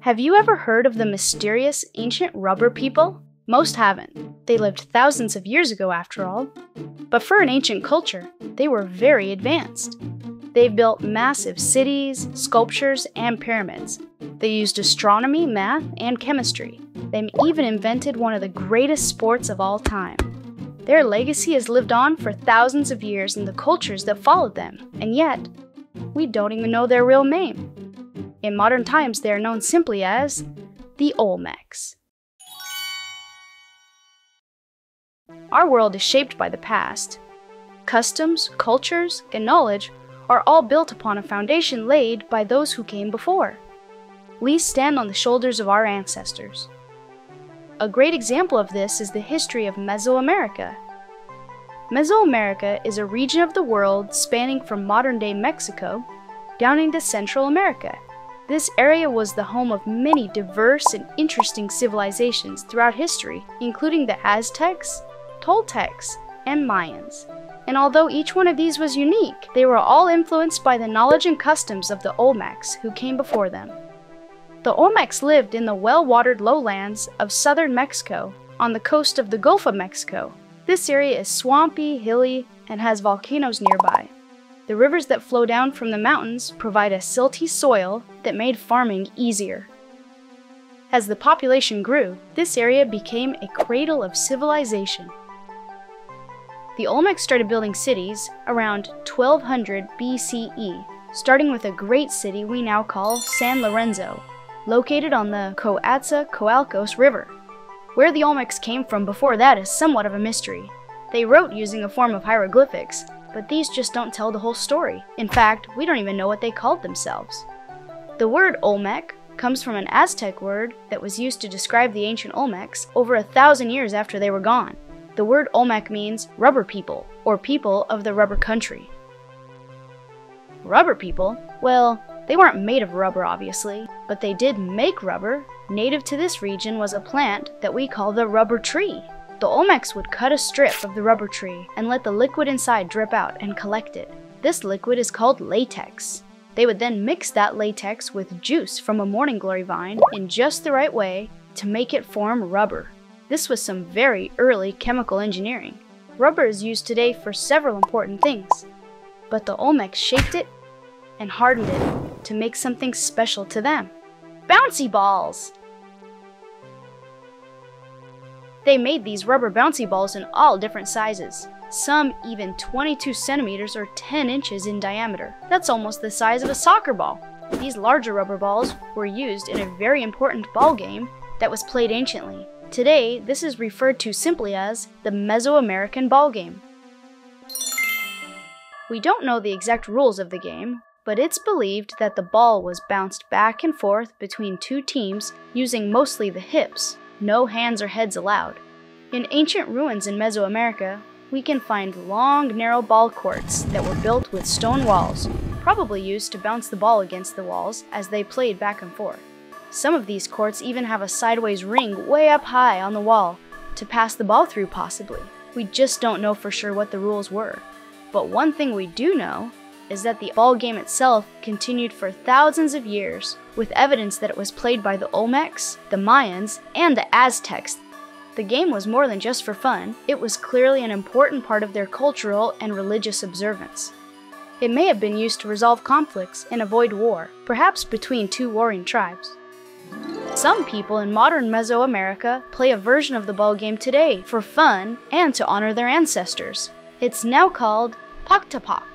Have you ever heard of the mysterious ancient rubber people? Most haven't. They lived thousands of years ago, after all. But for an ancient culture, they were very advanced. They built massive cities, sculptures, and pyramids. They used astronomy, math, and chemistry. They even invented one of the greatest sports of all time. Their legacy has lived on for thousands of years in the cultures that followed them, and yet, we don't even know their real name. In modern times, they are known simply as the Olmecs. Our world is shaped by the past. Customs, cultures, and knowledge are all built upon a foundation laid by those who came before. We stand on the shoulders of our ancestors. A great example of this is the history of Mesoamerica. Mesoamerica is a region of the world spanning from modern day Mexico down into Central America. This area was the home of many diverse and interesting civilizations throughout history, including the Aztecs, Toltecs, and Mayans. And although each one of these was unique, they were all influenced by the knowledge and customs of the Olmecs who came before them. The Olmecs lived in the well-watered lowlands of southern Mexico, on the coast of the Gulf of Mexico. This area is swampy, hilly, and has volcanoes nearby. The rivers that flow down from the mountains provide a silty soil that made farming easier. As the population grew, this area became a cradle of civilization. The Olmecs started building cities around 1200 BCE, starting with a great city we now call San Lorenzo, located on the Coatzacoalcos River. Where the Olmecs came from before that is somewhat of a mystery. They wrote using a form of hieroglyphics, but these just don't tell the whole story. In fact, we don't even know what they called themselves. The word Olmec comes from an Aztec word that was used to describe the ancient Olmecs over a thousand years after they were gone. The word Olmec means rubber people, or people of the rubber country. Rubber people? Well, they weren't made of rubber, obviously, but they did make rubber. Native to this region was a plant that we call the rubber tree. The Olmecs would cut a strip of the rubber tree and let the liquid inside drip out and collect it. This liquid is called latex. They would then mix that latex with juice from a morning glory vine in just the right way to make it form rubber. This was some very early chemical engineering. Rubber is used today for several important things, but the Olmecs shaped it and hardened it to make something special to them. Bouncy balls! They made these rubber bouncy balls in all different sizes, some even 22 centimeters or 10 inches in diameter. That's almost the size of a soccer ball. These larger rubber balls were used in a very important ball game that was played anciently. Today, this is referred to simply as the Mesoamerican ball game. We don't know the exact rules of the game, but it's believed that the ball was bounced back and forth between two teams using mostly the hips, no hands or heads allowed. In ancient ruins in Mesoamerica, we can find long, narrow ball courts that were built with stone walls, probably used to bounce the ball against the walls as they played back and forth. Some of these courts even have a sideways ring way up high on the wall to pass the ball through, possibly. We just don't know for sure what the rules were. But one thing we do know is that the ball game itself continued for thousands of years, with evidence that it was played by the Olmecs, the Mayans, and the Aztecs. The game was more than just for fun, it was clearly an important part of their cultural and religious observance. It may have been used to resolve conflicts and avoid war, perhaps between two warring tribes. Some people in modern Mesoamerica play a version of the ball game today for fun and to honor their ancestors. It's now called Pok ta Pok.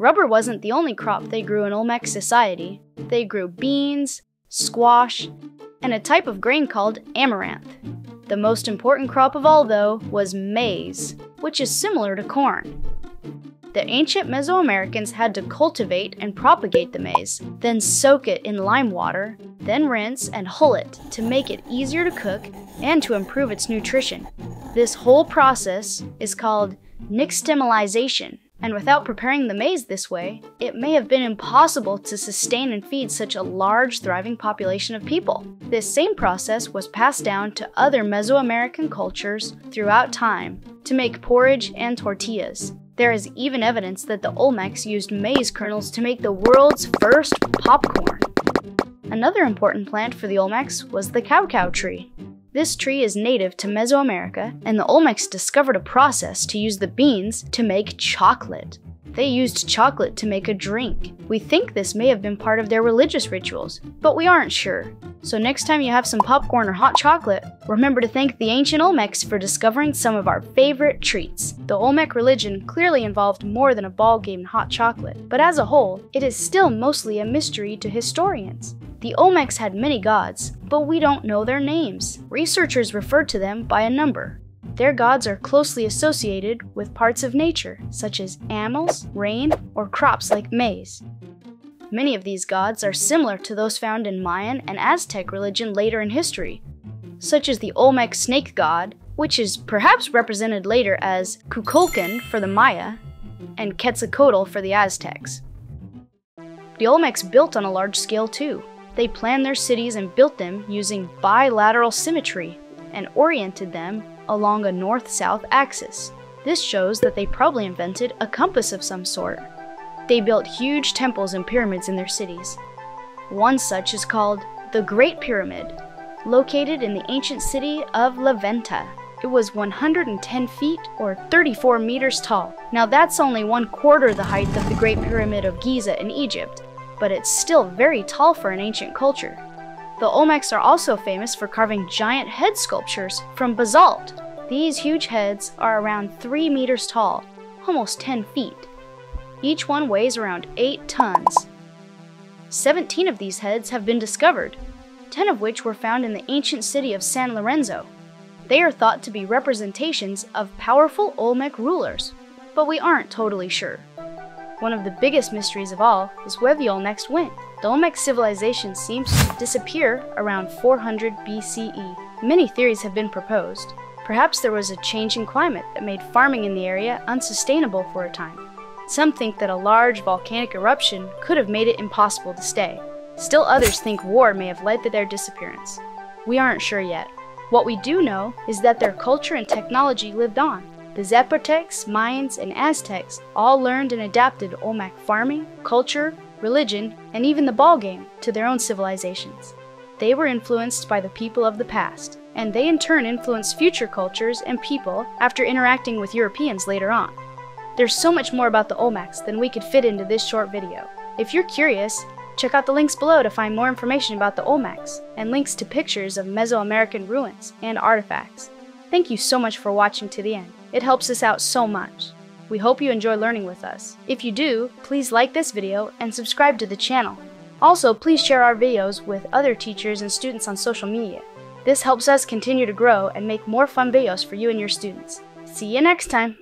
Rubber wasn't the only crop they grew in Olmec society. They grew beans, squash, and a type of grain called amaranth. The most important crop of all, though, was maize, which is similar to corn. The ancient Mesoamericans had to cultivate and propagate the maize, then soak it in lime water, then rinse and hull it to make it easier to cook and to improve its nutrition. This whole process is called nixtamalization, and without preparing the maize this way, it may have been impossible to sustain and feed such a large, thriving population of people. This same process was passed down to other Mesoamerican cultures throughout time to make porridge and tortillas. There is even evidence that the Olmecs used maize kernels to make the world's first popcorn. Another important plant for the Olmecs was the cacao tree. This tree is native to Mesoamerica, and the Olmecs discovered a process to use the beans to make chocolate. They used chocolate to make a drink. We think this may have been part of their religious rituals, but we aren't sure. So next time you have some popcorn or hot chocolate, remember to thank the ancient Olmecs for discovering some of our favorite treats. The Olmec religion clearly involved more than a ball game and hot chocolate, but as a whole, it is still mostly a mystery to historians. The Olmecs had many gods, but we don't know their names. Researchers referred to them by a number. Their gods are closely associated with parts of nature, such as animals, rain, or crops like maize. Many of these gods are similar to those found in Mayan and Aztec religion later in history, such as the Olmec snake god, which is perhaps represented later as Kukulkan for the Maya and Quetzalcoatl for the Aztecs. The Olmecs built on a large scale too. They planned their cities and built them using bilateral symmetry and oriented them along a north south axis. This shows that they probably invented a compass of some sort. They built huge temples and pyramids in their cities. One such is called the Great Pyramid, located in the ancient city of La Venta. It was 110 feet or 34 meters tall. Now that's only one quarter the height of the Great Pyramid of Giza in Egypt, but it's still very tall for an ancient culture. The Olmecs are also famous for carving giant head sculptures from basalt. These huge heads are around 3 meters tall, almost 10 feet. Each one weighs around 8 tons. 17 of these heads have been discovered, 10 of which were found in the ancient city of San Lorenzo. They are thought to be representations of powerful Olmec rulers, but we aren't totally sure. One of the biggest mysteries of all is where the Olmecs went. The Olmec civilization seems to disappear around 400 BCE. Many theories have been proposed. Perhaps there was a change in climate that made farming in the area unsustainable for a time. Some think that a large volcanic eruption could have made it impossible to stay. Still others think war may have led to their disappearance. We aren't sure yet. What we do know is that their culture and technology lived on. The Zapotecs, Mayans, and Aztecs all learned and adapted Olmec farming, culture, religion, and even the ball game to their own civilizations. They were influenced by the people of the past, and they in turn influenced future cultures and people after interacting with Europeans later on. There's so much more about the Olmecs than we could fit into this short video. If you're curious, check out the links below to find more information about the Olmecs and links to pictures of Mesoamerican ruins and artifacts. Thank you so much for watching to the end. It helps us out so much. We hope you enjoy learning with us. If you do, please like this video and subscribe to the channel. Also, please share our videos with other teachers and students on social media. This helps us continue to grow and make more fun videos for you and your students. See you next time!